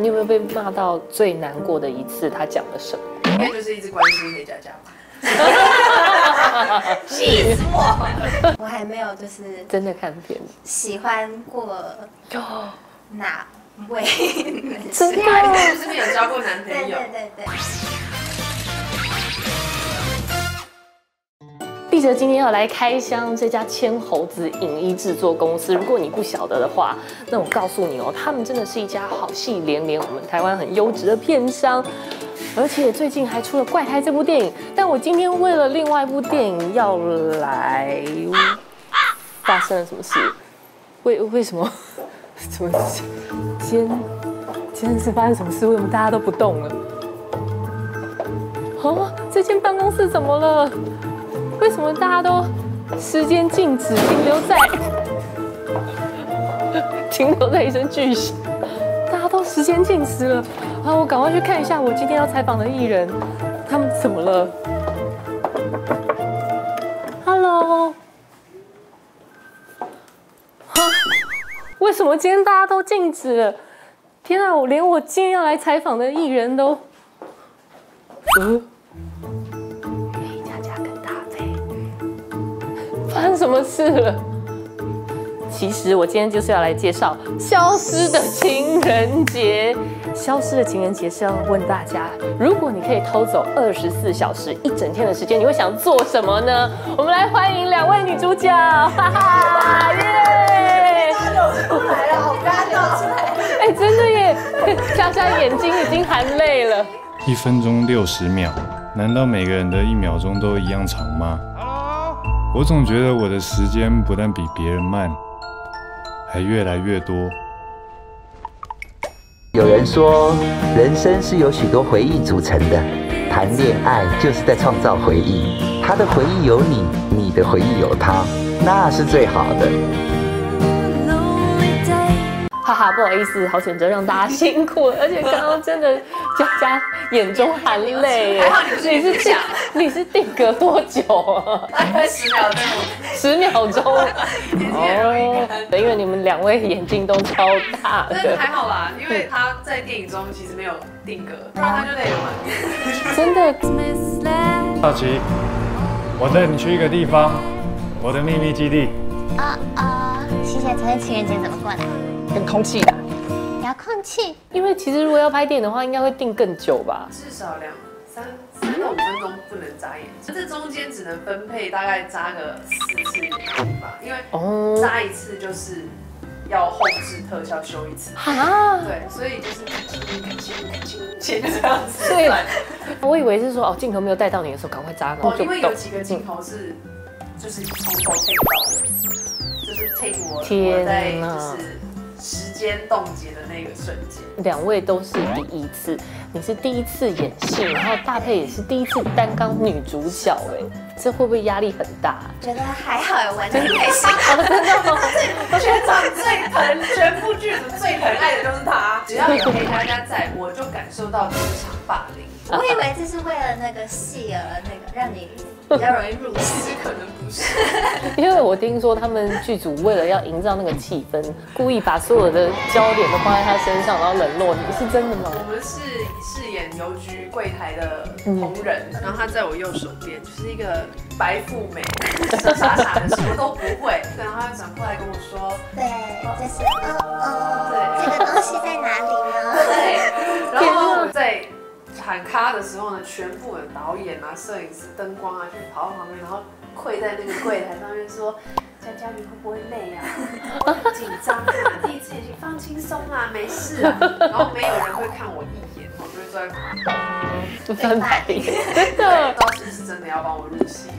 你有没有被骂到最难过的一次？他讲了什么？应该就是一直关心雷佳佳吧。气死我！我还没有就是真的看片子，喜欢过哪位男真生？的你是不是有交过男朋友？对对对。碧哲今天要来开箱这家千猴子影音制作公司。如果你不晓得的话，那我告诉你哦，他们真的是一家好戏连连，我们台湾很优质的片商，而且最近还出了《怪胎》这部电影。但我今天为了另外一部电影要来，发生了什么事？为为什么？怎么？今天今天是发生什么事？为什么大家都不动了？哦，这间办公室怎么了？为什么大家都时间静止，停留在停留在一声巨响？大家都时间静止了啊！我赶快去看一下我今天要采访的艺人，他们怎么了？Hello，哈，为什么今天大家都静止了？天啊，我连我今天要来采访的艺人都，嗯。生什么事了？其实我今天就是要来介绍《消失的情人节》。《消失的情人节》是要问大家，如果你可以偷走二十四小时、一整天的时间，你会想做什么呢？我们来欢迎两位女主角，哈哈，耶！出来了，好干哦！出来。哎，真的耶，佳佳眼睛已经含泪了。一分钟六十秒，难道每个人的一秒钟都一样长吗？我总觉得我的时间不但比别人慢，还越来越多。有人说，人生是由许多回忆组成的，谈恋爱就是在创造回忆。他的回忆有你，你的回忆有他，那是最好的。哈哈，不好意思，好选择让大家辛苦了，而且刚刚真的佳佳眼中含泪耶还好你是你是定你是讲你是定格多久啊？大概十秒钟。十秒钟哦，因为你们两位眼睛都超大但是的，还好啦，因为他在电影中其实没有定格，不然他就累了嘛。真的好奇，我带你去一个地方，我的秘密基地。啊啊！谢谢。昨天情人节怎么过的？跟空气的。遥控器。因为其实如果要拍电影的话，应该会定更久吧？至少两三三到五分钟不能眨眼睛，这中间只能分配大概眨个四次眼睛吧，因为哦，眨一次就是要后置特效修一次。哈，对，所以就是感情感情钱就这样子。对我以为是说哦，镜头没有带到你的时候，赶快扎，然后哦，就因为有动几个镜头是就是从头 take 到尾，就是 take 我天我在就是时间冻结的那个瞬间。两位都是第一次，你是第一次演戏，然后大佩也是第一次担纲女主角，哎，这会不会压力很大？觉得还好，玩的很开心。全场最疼，全部剧组最疼爱的就是他。只要有陪大家在，我就感受到职场霸凌。我以为这是为了那个戏而那个让你比较容易入其戏。实可能不是，因为我听说他们剧组为了要营造那个气氛，故意把所有的焦点都放在他身上，然后冷落你，是真的吗？我们是饰演邮局柜台的同仁，然后他在我右手边，就是一个白富美，傻傻的，什么都不会。然后他转过来跟我说，对，就是哦哦，对这个东西在哪里呢？喊卡的时候呢，全部的导演啊、摄影师、灯光啊，就跑到旁边，然后跪在那个柜台上面说：“佳佳，你会不会累啊？紧张啊？第一次演戏，放轻松啊，没事啊。”然后没有人会看我一眼，我就会坐在旁边。翻白眼，真对，的。当时是真的要帮我入戏。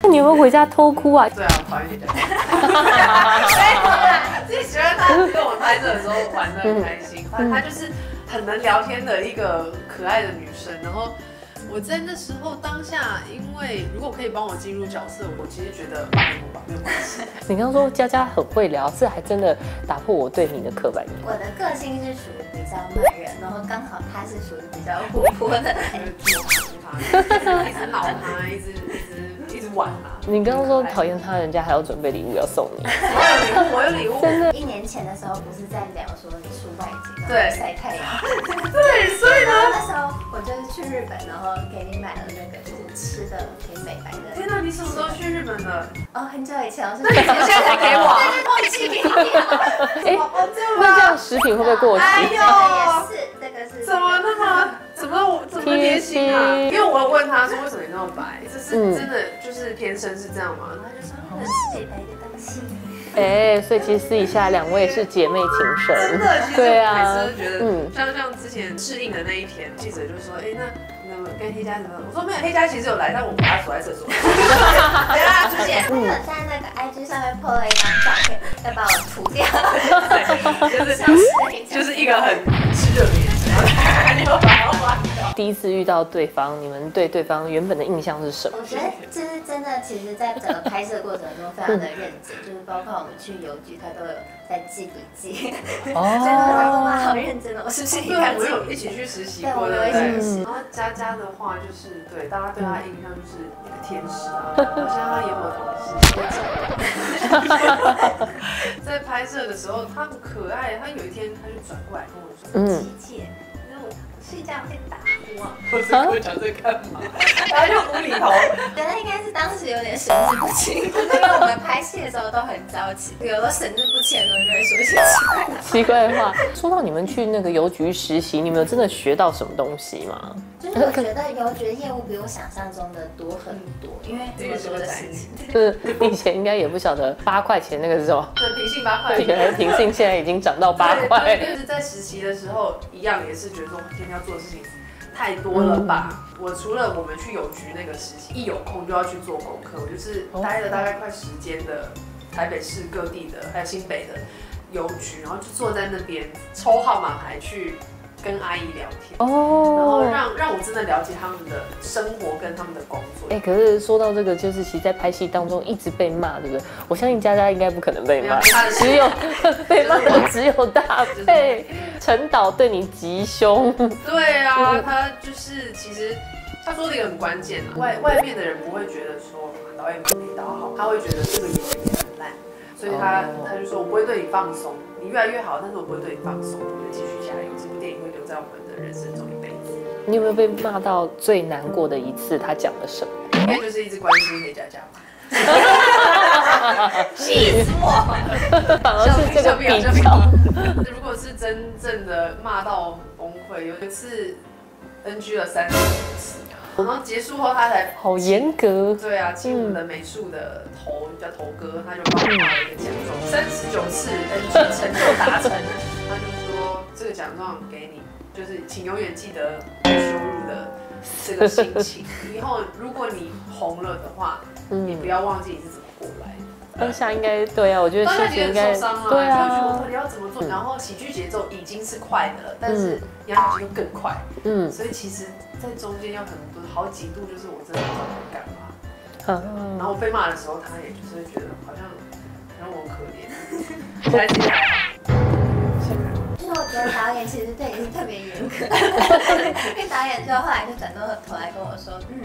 那你有没有回家偷哭啊？对啊，我讨厌你的。没有啦，自己觉得他跟我拍摄的时候玩的很开心，反正她就是很能聊天的一个可爱的女生。然后我在那时候当下，因为如果可以帮我进入角色，我其实觉得没有关系。你刚刚说佳佳很会聊，这还真的打破我对你的刻板印象。我的个性是属于比较慢人，然后刚好她是属于比较活泼的。一直挠他，一直一直玩啦。你刚刚说讨厌他，人家还要准备礼物要送你，我有礼物，我有礼物，真的一年前的时候不是在聊说你出外景，对晒太阳。对，所以呢，那时候我就是去日本，然后给你买了那个就是吃的可以美白的。天哪，你什么时候去日本的？哦，很久以前我是 你现在才给我 忘记给你了。哎，那这样食品会不会过期？哎这个也呦，是，这个是怎么那么怎么怎么贴心啊？因为我有问他说为什么你那么白，这是嗯真的就是天生是这样吗？他就说很是美白的东西。哎，所以其实私底下两位是姐妹情深，真的，其实对我每啊次都觉得，嗯像像之前适应的那一天，记者就说，哎，那那跟黑佳怎么样？我说没有，黑佳其实有来，但我把他锁在厕所，不要让他出现。我有在那个 IG 上面 po 了一张照片，要把我涂掉，就是。就是一个很湿热的 I know. 第一次遇到对方，你们对对方原本的印象是什么？我觉得这是真的，其实在整个拍摄过程中非常的认真，就是包括我们去邮局，他都有在记笔记，所以我就说哇，好认真哦，我是不是应对，我有一起去实习对，过，的对不对有一起？实习。然后佳佳的话就是，对大家对她的印象就是一个天使啊，好像她演我同事。在拍摄的时候，她很可爱。她有一天，她就转过来跟我说：“嗯睡觉会打呼啊。我是跟我讲这干嘛？”然后就无厘头。觉得应该是当时有点神志不清，因为我们拍戏的时候都很着急，有的神志奇怪的。奇怪的话，说到你们去那个邮局实习，你们有真的学到什么东西吗？就是我觉得邮局的业务比我想象中的多很多，因为这么多的事情。就是你以前应该也不晓得八块钱那个是什么，对，平信八块。原来平信现在已经涨到八块。对就是在实习的时候，一样也是觉得说今天要做的事情太多了吧。我除了我们去邮局那个实习，一有空就要去做功课，我就是待了大概快时间的台北市各地的，还有新北的邮局，然后就坐在那边抽号码牌去跟阿姨聊天哦。然后哦，让让我真的了解他们的生活跟他们的工作。哎、可是说到这个，就是其实，在拍戏当中一直被骂，对不对？我相信佳佳应该不可能被骂，只有 被骂的只有大佩，陈导对你极凶。对啊，他就是其实他说的一个很关键啊，外外面的人不会觉得说啊导演没导好，他会觉得这个演员所以他哦他就说我不会对你放松，你越来越好，但是我不会对你放松，我会继续加油，这部电影会留在我们的人生中一辈子。你有没有被骂到最难过的一次？他讲了什么？应该就是一直关心黑佳佳吧。气死我！反而是这个比较。如果是真正的骂到崩溃，有一次 NG 了三次，然后结束后他才好严格，对啊，请我们的美术的头叫头哥，他就帮我发了一个奖状，三十九次 NG 成就达成，他就说这个奖状给你，就是请永远记得被羞辱的这个心情。以后如果你红了的话，你不要忘记你是怎么过来的。当下应该对啊，我觉得当心然觉得很情应该受伤啊，对就觉得我啊到，底要怎么做？然后喜剧节奏已经是快的了，但是嗯杨小又更快，嗯所以其实在中间有很多好几度，就是我真的不知道该干嘛。然啊，后被骂的时候，他也就是会觉得好像好像我很可怜，还是还好。就是我觉得导演其实对你是特别严格，因为导演就后来就转过头来跟我说，嗯，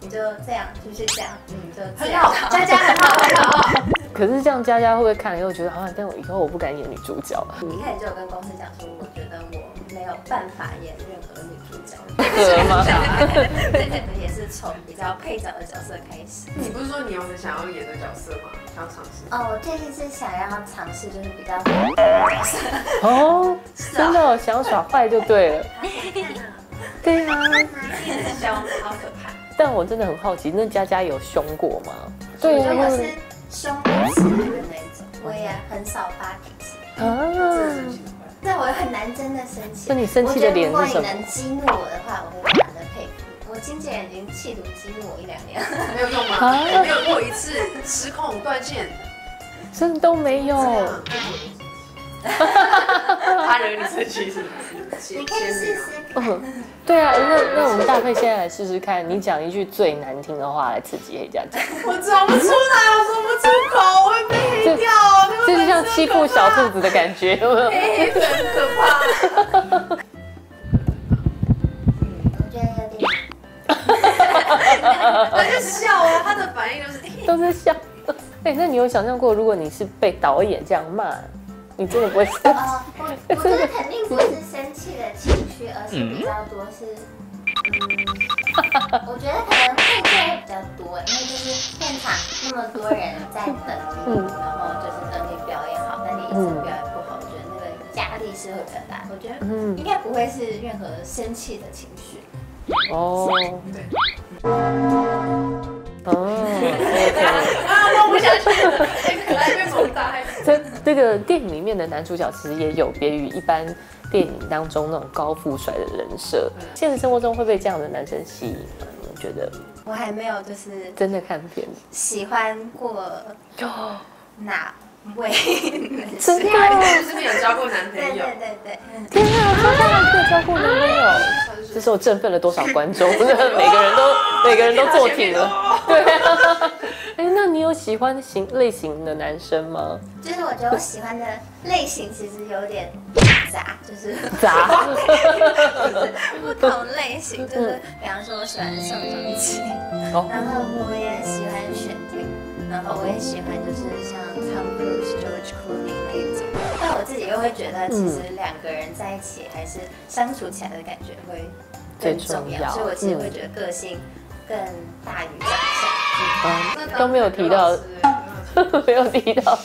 你就这样，就是这样，嗯，就这样很好，佳佳很好，很好。可是这样佳佳会不会看了以后觉得，好像但我以后我不敢演女主角了，一开始就有跟公司讲说，我觉得我没有办法演任何女主角，对吗？对对对，也是从比较配角的角色开始。你不是说你有很想要演的角色吗？想要尝试？哦，我最近是想要尝试就是比较坏的角色，哦，真的想要耍坏就对了，对啊。凶，好可怕。但我真的很好奇，那佳佳有凶过吗？我对啊觉得我是凶不吃的那种，我也很少发脾气。啊，但我很难真的生气。那你生气的脸如果你能激怒我的话，我会非常的佩服。我经纪人已经企图激怒我一两年了。没有用吗？没有过一次失控断线？真的都没有。这样 他惹你生气是不是？你可以试试看。嗯，对啊，那那我们大配现在来试试看，你讲一句最难听的话来刺激黑佳佳，我讲不出来，我说不出口，我会被黑掉。那个这就像欺负小兔子的感觉，有没有？黑很可怕。我觉得有点，他就笑啊，他的反应就是都是笑。哎、那你有想象过，如果你是被导演这样骂，你真的不会生气？哦，我我觉得肯定不是生气的情绪，而是比较多是，嗯，我觉得可能会会比较多，因为就是现场那么多人在等你，然后就是等你表演好，但你一直表演不好，我觉得那个压力是会比较大。我觉得应该不会是任何生气的情绪。哦，对，哦下去了，太可爱被萌呆。这这个电影里面的男主角其实也有别于一般电影当中那种高富帅的人设，现实生活中会被这样的男生吸引吗？你觉得我还没有就是真的看片喜欢过 哪位真？的你是不是有交过男朋友对？对对，嗯天啊，他当然可以交过男朋友，这时候振奋了多少观众？每个人都每个人都坐挺了。对。啊，哎，那你有喜欢型类型的男生吗？就是我觉得我喜欢的类型其实有点杂，就是杂，就 是不同类型，就是比方说我喜欢宋仲基，哦。然后我也喜欢选定，然后我也喜欢就是像 Tom Cruise、George Clooney 那一种。但我自己又会觉得，其实两个人在一起还是相处起来的感觉会更重最重要要，所以我其实会觉得个性更大于长相。嗯都没有提到，没有提到。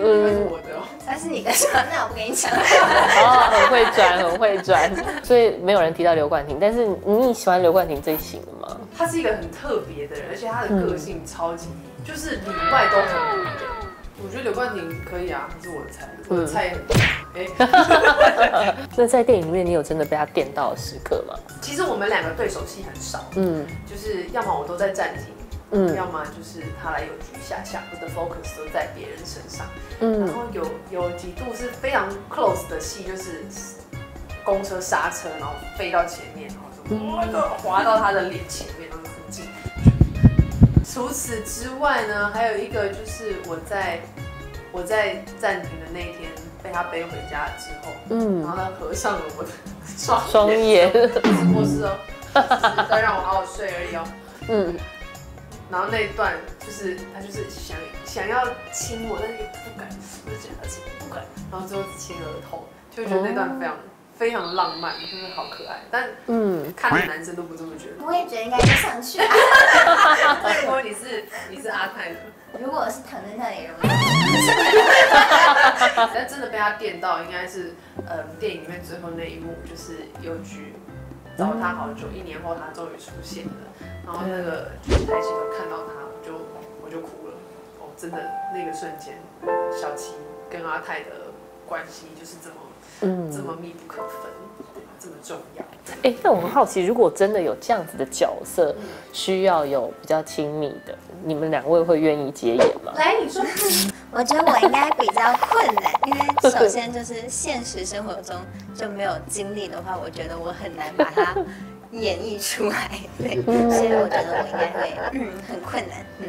嗯，我的哦，但是你的说，那我不跟你讲。哦，很会转，很会转，所以没有人提到刘冠廷。但是你喜欢刘冠廷这一型的吗？他是一个很特别的人，而且他的个性超级，就是里外都很不一样。我觉得刘冠廷可以啊，他是我的菜，我的菜也很 哎。那在电影里面，你有真的被他电到的时刻吗？其实我们两个对手戏很少，嗯就是要么我都在暂停，嗯要么就是他来有局下下，我的 focus 都在别人身上。嗯然后有有几度是非常 close 的戏，就是公车刹车，然后飞到前面，然后就滑到他的脸前面。除此之外呢，还有一个就是我在我在暂停的那一天被他背回家之后，嗯。然嗯，后他合上了我的 双双眼，不是哦，只是在让我好好睡而已哦。嗯，然后那一段就是他就是想想要亲我，但是又不敢，我就想要亲不敢，然后最后亲额头，就觉得那段非常、非常浪漫，就是好可爱。但嗯，看的男生都不这么觉得。我也觉得应该就上去啊。所以如果你是你是阿泰的，如果我是躺在那里，容易。但真的被他电到，应该是呃电影里面最后那一幕，就是邮局找他好久，一年后他终于出现了，然后那个就是台戏都看到他，我就我就哭了。哦，真的那个瞬间，小琪跟阿泰的关系就是这么嗯这么密不可分，这么重要。哎、那我很好奇，如果真的有这样子的角色，需要有比较亲密的，你们两位会愿意接演吗？来，你说，我觉得我应该比较困难，因为首先就是现实生活中就没有经历的话，我觉得我很难把它演绎出来。对，所以我觉得我应该会嗯很困难。嗯，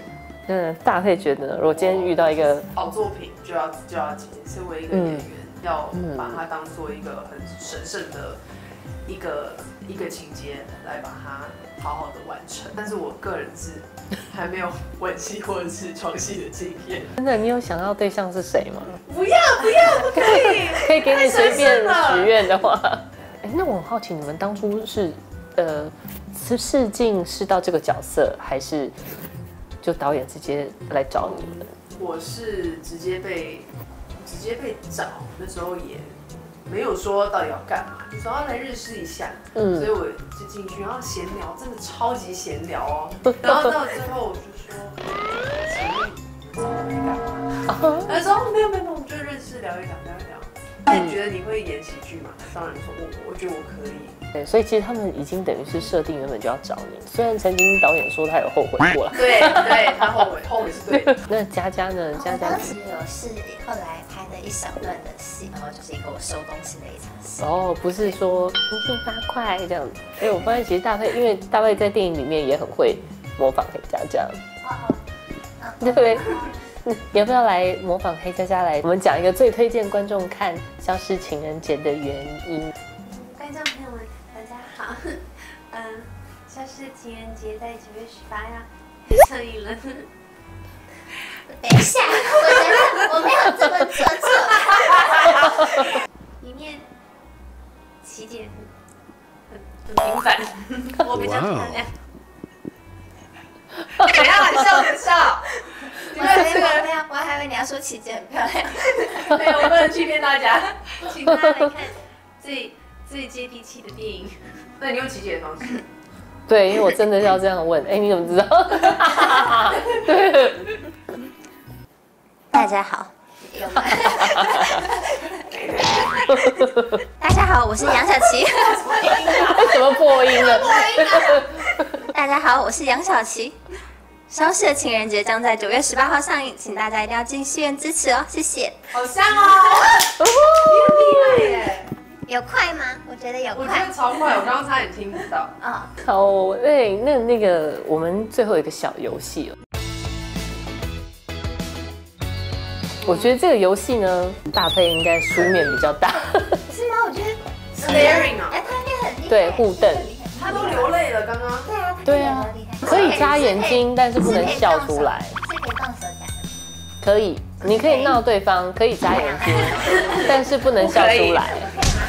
嗯，大佩觉得，如果今天遇到一个，好作品就要就要接，身为一个演员，要嗯把它当做一个很神圣的一个一个情节来把它好好的完成。但是我个人是还没有吻戏或者是床戏的经验。真的你有想要对象是谁吗？不要不要，不可以，可以给你随便许愿的话，哎、那我很好奇，你们当初是呃是试镜试到这个角色，还是就导演直接来找你们？我是直接被直接被找，那时候也没有说到底要干嘛，就说要来认识一下，嗯所以我就进去，然后闲聊，真的超级闲聊 哦。然后到最后我就说，请问你找我来干嘛？他就说哦没有没有，没有我们就认识聊一聊聊一聊。那你觉得你会演喜剧吗？当然说我我觉得我可以。对，所以其实他们已经等于是设定原本就要找你，虽然曾经导演说他有后悔过了。对对，他后悔后悔是对的。那佳佳呢？佳佳我当时有是后来拍的一小段的戏，然后就是一个我收东西的一场戏。哦，不是说明星八块这样子。哎、我发现其实大卫，因为大卫在电影里面也很会模仿黑佳佳，哦对不对？你 要不要来模仿黑佳佳来？我们讲一个最推荐观众看《消失情人节》的原因。观众朋友们，大家好。嗯，消失情人节在九月十八呀。上映了。等一下，我没有这么做错。里面起点很很平凡，我比较漂亮。等一下，你笑笑？我还以为没有，我还以为你要说琪姐很漂亮。没有，我不能欺骗大家。请大家来看最最接地气的电影。那你用琪姐的方式。对，因为我真的要这样问。哎，你怎么知道？对。大家好。大家好，我是杨小琪。为什么破音了？大家好，我是杨小琪。消失的情人节将在九月十八号上映，请大家一定要进戏院支持哦，谢谢。好香哦！厉害耶！有快吗？我觉得有我觉快得。超快，我刚刚差点听不到。啊、好，哎，那那个我们最后一个小游戏了。我觉得这个游戏呢，大飞应该输面比较大。是吗？我觉得 Staring 啊哎，他应该很厉害。对互瞪他都流泪了，刚刚。对啊，他对啊可以眨眼睛，但是不能笑出来。是可以放手脚的。可以，你可以闹对方，可以眨眼睛，但是不能笑出来。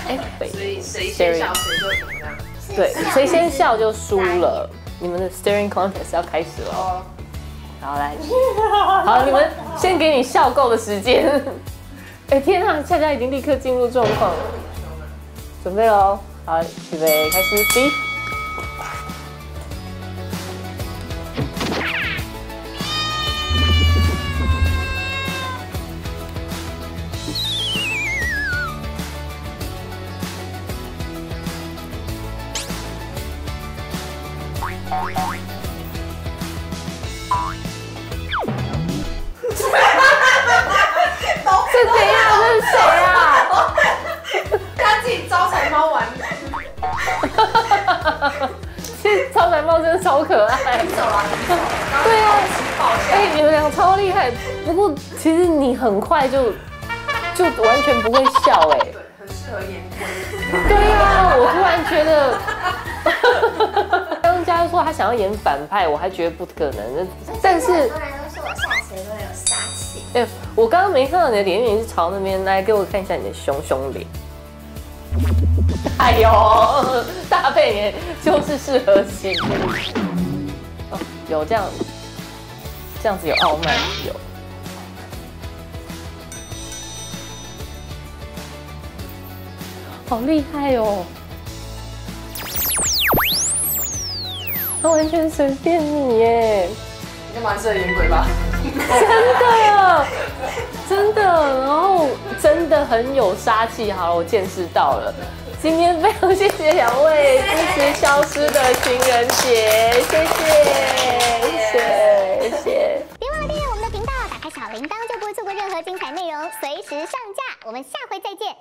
哎，对所以谁先笑谁就怎么样。对，谁先笑就输了。你们的 staring contest 要开始了。好，来，好，你们先给你笑够的时间。哎，天啊，恰恰已经立刻进入状况了，准备喽。好，预备，开始，B。超可爱。走啊！对啊。哎、你们俩超厉害。不过其实你很快就就完全不会笑哎、对，很适合演鬼。对啊，我突然觉得，刚刚佳佳说他想要演反派，我还觉得不可能。但是，很多人都说我下谁都有杀气。哎、我刚刚没看到你的脸，你是朝那边来，给我看一下你的凶凶脸。哎呦，大背脸就是适合喜剧。哦，有这样，这样子有傲慢，有。好厉害哦！他完全随便你耶，应该蛮适合演鬼吧？真的，真的，然后真的很有杀气。好了，我见识到了。今天非常谢谢两位支持《消失的情人节》，谢谢，谢谢，谢。别忘了订阅我们的频道，打开小铃铛就不会错过任何精彩内容，随时上架。我们下回再见，